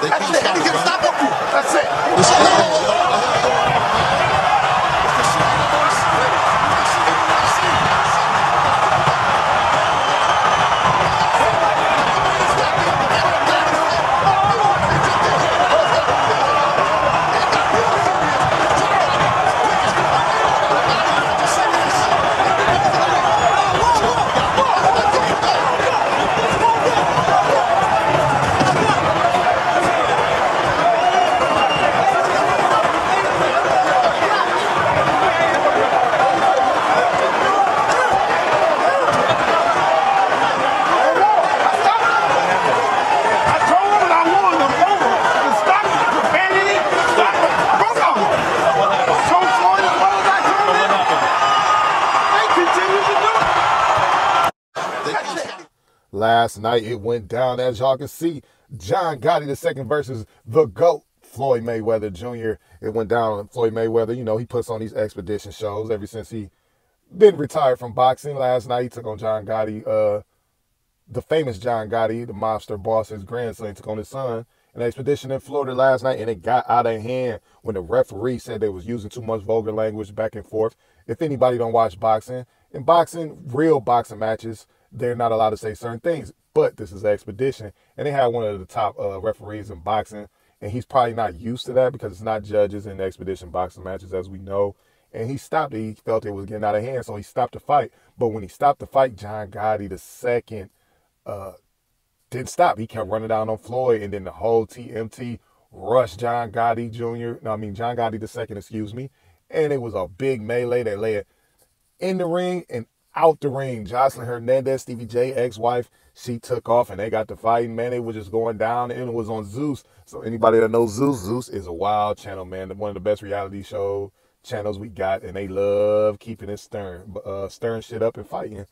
They That's can't it. He can stop him. That's it. Last night it went down, as y'all can see. John Gotti the second versus the GOAT, Floyd Mayweather Jr. It went down. On Floyd Mayweather, you know, he puts on these expedition shows ever since he been retired from boxing. Last night he took on John Gotti, uh, the famous John Gotti, the mobster boss, his grandson, took on his son. An expedition in Florida last night, and it got out of hand when the referee said they was using too much vulgar language back and forth. If anybody don't watch boxing, in boxing, real boxing matches, they're not allowed to say certain things. But this is an expedition, and they had one of the top uh, referees in boxing, and he's probably not used to that because it's not judges in expedition boxing matches, as we know. And he stopped it. He felt it was getting out of hand, so he stopped the fight. But when he stopped the fight, John Gotti, the second, uh, didn't stop. He kept running down on Floyd, and then the whole TMT rushed John Gotti Jr. No, I mean John Gotti the second, excuse me. And it was a big melee. They led in the ring and out the ring. Joseline Hernandez, Stevie J, ex-wife, she took off and they got to fighting. Man, it was just going down and it was on Zeus. So anybody that knows Zeus, Zeus is a wild channel, man. One of the best reality show channels we got, and they love keeping it stern, uh, stirring shit up and fighting.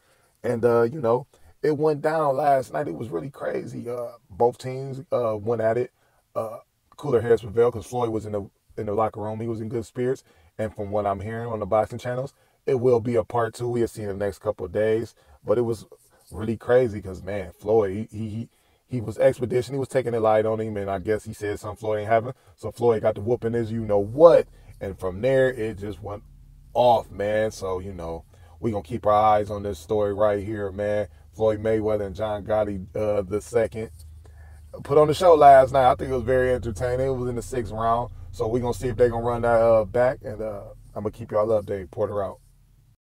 And uh, you know, it went down last night. It was really crazy. Uh, both teams uh, went at it. Uh, cooler heads prevailed because Floyd was in the in the locker room. He was in good spirits. And from what I'm hearing on the boxing channels, it will be a part two. We'll see in the next couple of days. But it was really crazy because man, Floyd, he, he he was expedition. He was taking it light on him, and I guess he said something Floyd ain't having. So Floyd got the whooping as you know what, and from there it just went off, man. So you know we gonna keep our eyes on this story right here, man. Floyd Mayweather and John Gotti uh, the second put on the show last night. I think it was very entertaining. It was in the sixth round, so we're gonna see if they gonna run that uh, back, and uh, I'm gonna keep y'all updated. Porter out.